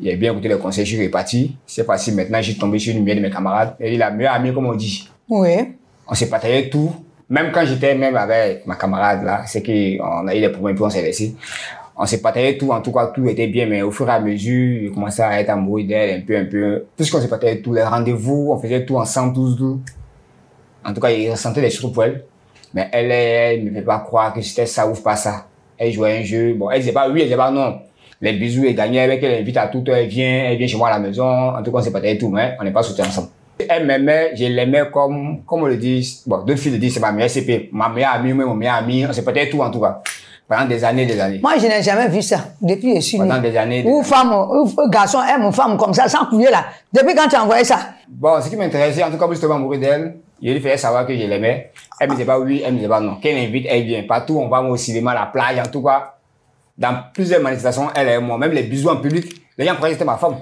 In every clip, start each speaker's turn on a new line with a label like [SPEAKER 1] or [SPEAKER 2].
[SPEAKER 1] Il a bien écouté les conseils, je suis reparti. C'est passé maintenant, j'ai tombé sur une de mes camarades. Elle est la meilleure amie, comme on dit.
[SPEAKER 2] Oui.
[SPEAKER 1] On s'est partagé tout. Même quand j'étais même avec ma camarade là, c'est qu'on a eu des problèmes, puis on s'est laissé. On s'est partagé tout, en tout cas, tout était bien, mais au fur et à mesure, j'ai commencé à être amoureux d'elle, un peu, un peu. Tout ce qu'on s'est partagé tout, les rendez-vous, on faisait tout ensemble, tous, tout. En tout cas, il ressentait des choses pour elle. Mais elle, elle ne me fait pas croire que c'était ça ou pas ça. Elle jouait un jeu. Bon, elle disait pas oui, elle disait pas non. Les bisous, elle gagnait avec elle, elle invite à tout, elle vient, elle vient chez moi à la maison. En tout cas, on s'est partagé tout, mais on n'est pas soutenus ensemble. Elle m'aimait, je l'aimais comme, comme on le dit, bon, deux filles le disent, c'est ma meilleure CP, ma meilleure amie, moi, mon meilleur ami, on s'est partagé tout en tout cas. Pendant des années, des années.
[SPEAKER 2] Moi, je n'ai jamais vu ça depuis que je suis
[SPEAKER 1] Pendant des années. des
[SPEAKER 2] Ou
[SPEAKER 1] années.
[SPEAKER 2] femme, ou garçon aime une femme comme ça, sans couiller là. Depuis quand tu as envoyé ça?
[SPEAKER 1] Bon, ce qui m'intéressait, en tout cas, justement amoureux d'elle, je lui faisais savoir que je l'aimais. Elle me disait pas oui, elle me disait pas non. Qu'elle invite, elle vient. Partout, on va au cinéma, à la plage, en tout cas. Dans plusieurs manifestations, elle et moi, même les bisous en public, les gens croyaient que c'était ma femme.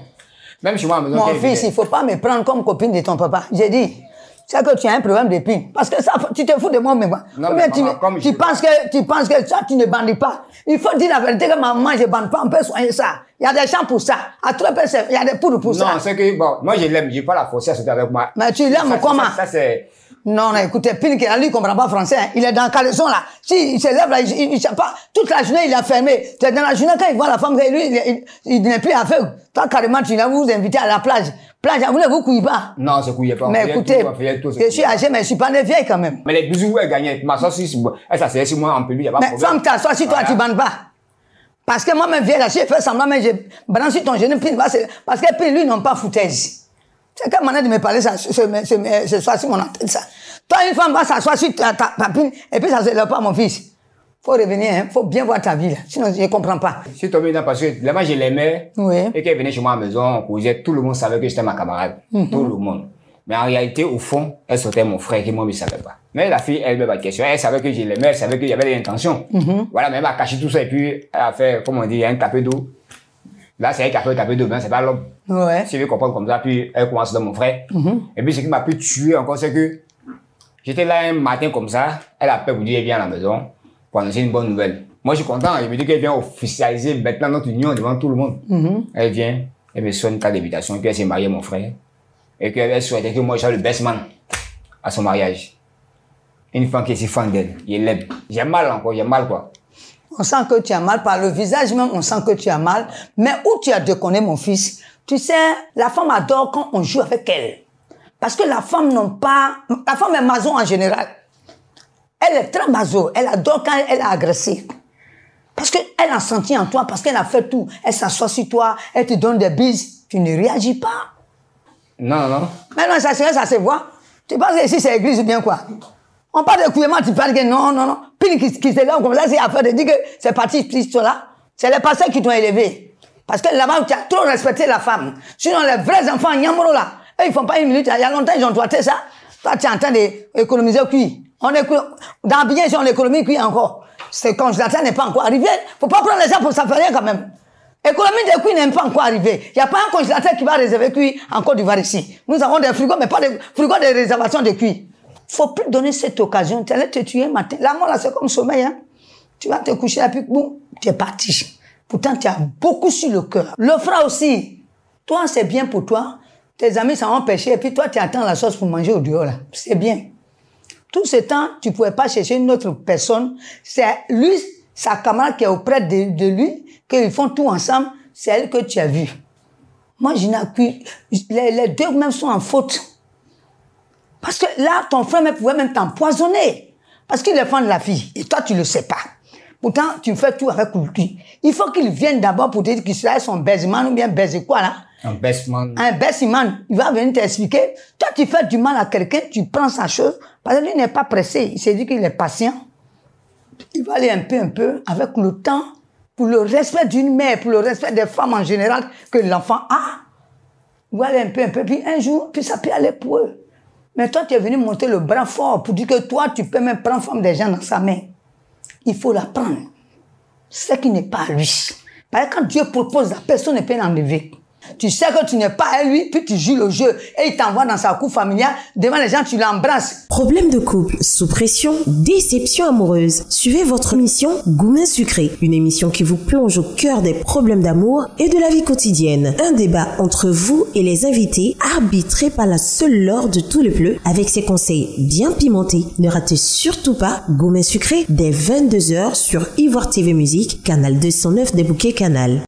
[SPEAKER 1] Même chez moi à la maison.
[SPEAKER 2] Mon fils, il faut pas me prendre comme copine de ton papa. J'ai dit, c'est que tu as un problème d'épine. Parce que ça, tu te fous de moi, mais moi.
[SPEAKER 1] Non, mais
[SPEAKER 2] tu,
[SPEAKER 1] maman, comme
[SPEAKER 2] tu
[SPEAKER 1] je-
[SPEAKER 2] penses que, tu penses que ça, tu ne bandis pas. Il faut dire la vérité que maman, je bande pas, on peut soigner ça. Il y a des gens pour ça. À c'est- il y a des poudres pour ça.
[SPEAKER 1] Non, c'est que, bon, moi je l'aime, je vais pas la forcer à avec moi.
[SPEAKER 2] Mais tu l'aimes comment?
[SPEAKER 1] Ça, ça, c'est.
[SPEAKER 2] Non, non, écoutez, qui lui, il comprend pas français. hein. Il est dans le caleçon, là. Si, il se lève, là, il, il, il sait pas. Toute la journée, il est fermé. Es dans la journée, quand il voit la femme, lui, il, il, il n'est plus aveugle. Toi, carrément, tu l'as vous invité à la plage. Plage, vous ne vous couillez pas.
[SPEAKER 1] Non, c'est couillé pas.
[SPEAKER 2] Mais écoutez,
[SPEAKER 1] c'est
[SPEAKER 2] je suis âgé, mais je suis pas né vieille quand même.
[SPEAKER 1] Mais les bisous, elle gagnait. Ma soeur, si, si- elle s'asseyait sur moi en public, il n'y a pas de
[SPEAKER 2] Mais
[SPEAKER 1] problème.
[SPEAKER 2] femme, t'assois si toi, tu bandes pas. Parce que moi, même vieille, là, j'ai fait semblant, mais j'ai balancé ton genou, Pine, parce que- Pine, lui, n'ont pas foutaise. C'est quelle manière de me parler, ça, ce, ce, ce, ce soir sur mon antenne, ça. Toi, une femme va s'asseoir sur ta, ta, ta pine, et puis ça se lève pas, mon fils. Faut revenir, hein. Faut bien voir ta vie, là. Sinon, je comprends pas.
[SPEAKER 1] Je suis tombé dedans parce que là, je l'aimais.
[SPEAKER 2] Oui.
[SPEAKER 1] Et qu'elle venait chez moi à la maison, on causait, tout le monde savait que j'étais ma camarade.
[SPEAKER 2] Mhm.
[SPEAKER 1] Tout le monde. Mais en réalité, au fond, elle sortait mon frère qui moi, ne savait pas. Mais la fille, elle me pas de question. Elle savait que je l'aimais, elle savait qu'il y avait des intentions.
[SPEAKER 2] Mhm.
[SPEAKER 1] Voilà, mais elle m'a caché tout ça et puis elle a fait, comme on dit, un tapé d'eau. Là, c'est elle qui a fait le tapé d'eau, mais c'est pas l'homme.
[SPEAKER 2] Ouais.
[SPEAKER 1] Si je veux comprendre comme ça, puis elle commence dans mon frère. Et puis ce qui m'a pu tuer encore, c'est que j'étais là un matin comme ça, elle appelle pour dire elle vient à la maison pour annoncer une bonne nouvelle. Moi, je suis content, je me dis qu'elle vient officialiser maintenant notre union devant tout le monde. Elle vient, elle me sonne une carte d'invitation, puis elle s'est mariée, mon frère. Et qu'elle souhaitait que moi, je sois le best man à son mariage. Une femme qui est si fan d'elle, je l'aime. J'ai mal encore, j'ai mal quoi.
[SPEAKER 2] On sent que tu as mal, par le visage même, on sent que tu as mal. Mais où tu as déconné, mon fils? Tu sais, la femme adore quand on joue avec elle. Parce que la femme n'a pas... La femme est maso en général. Elle est très maso. Elle adore quand elle a agressé. Parce qu'elle a senti en toi, parce qu'elle a fait tout. Elle s'assoit sur toi, elle te donne des bises. Tu ne réagis pas.
[SPEAKER 1] Non, non, non.
[SPEAKER 2] Maintenant, ça, ça se voit. Tu penses que ici, c'est église ou bien quoi? On parle de couillement, tu parles que non, non, non. Puis qui, qui se lève comme ça, c'est affaire de dire que c'est parti, là. C'est les pasteurs qui t'ont élevé. Parce que là-bas, tu as trop respecté la femme. Sinon, les vrais enfants, Nyamoro, là, eux, ils font pas une minute. Il y a longtemps, ils ont doigté ça. Toi, tu es en train d'économiser cuit. On éco... Dans bien, si on économise cuit encore. Ce congélateur n'est pas encore arrivé. Faut pas prendre les gens pour s'affaire quand même. Économie de cuit n'est pas encore arrivée. Il n'y a pas un congélateur qui va réserver cuit en Côte d'Ivoire ici. Nous avons des frigos, mais pas des frigos de réservation de cuit. Faut plus donner cette occasion. Tu allais te tuer matin. La mort, là, c'est comme sommeil. Hein? Tu vas te coucher, et puis boum, tu es parti. Pourtant, tu as beaucoup sur le cœur. Le frère aussi. Toi, c'est bien pour toi. Tes amis s'en ont pêché, et puis toi, tu attends la sauce pour manger au dehors. là. C'est bien. Tout ce temps, tu ne pouvais pas chercher une autre personne. C'est lui, sa camarade qui est auprès de, de lui, qu'ils font tout ensemble. C'est elle que tu as vue. Moi, je n'ai. Les, les deux même sont en faute. Parce que là, ton frère même pouvait même t'empoisonner. Parce qu'il défend la fille. Et toi, tu le sais pas. Pourtant, tu fais tout avec lui. Il faut qu'il vienne d'abord pour te dire qu'il serait son baiseman ou bien baise quoi là.
[SPEAKER 1] Un best man.
[SPEAKER 2] Un baiseman, il va venir t'expliquer. Toi, tu fais du mal à quelqu'un, tu prends sa chose. Parce que lui n'est pas pressé. Il s'est dit qu'il est patient. Il va aller un peu, un peu, avec le temps, pour le respect d'une mère, pour le respect des femmes en général que l'enfant a. Il va aller un peu, un peu, puis un jour, puis ça peut aller pour eux. Mais toi, tu es venu monter le bras fort pour dire que toi, tu peux même prendre femme des gens dans sa main. Il faut la prendre. Ce qui n'est pas à lui. Parce que quand Dieu propose, la personne ne peut l'enlever. Tu sais que tu n'es pas à lui, puis tu joues le jeu et il t'envoie dans sa cour familiale, devant les gens, tu l'embrasses.
[SPEAKER 3] Problème de couple, sous pression, déception amoureuse. Suivez votre mission Goumin Sucré, une émission qui vous plonge au cœur des problèmes d'amour et de la vie quotidienne. Un débat entre vous et les invités, arbitré par la seule Laure de tout le bleu, avec ses conseils bien pimentés. Ne ratez surtout pas Goumin Sucré dès 22h sur Ivoire TV Musique, canal 209 des bouquets canal.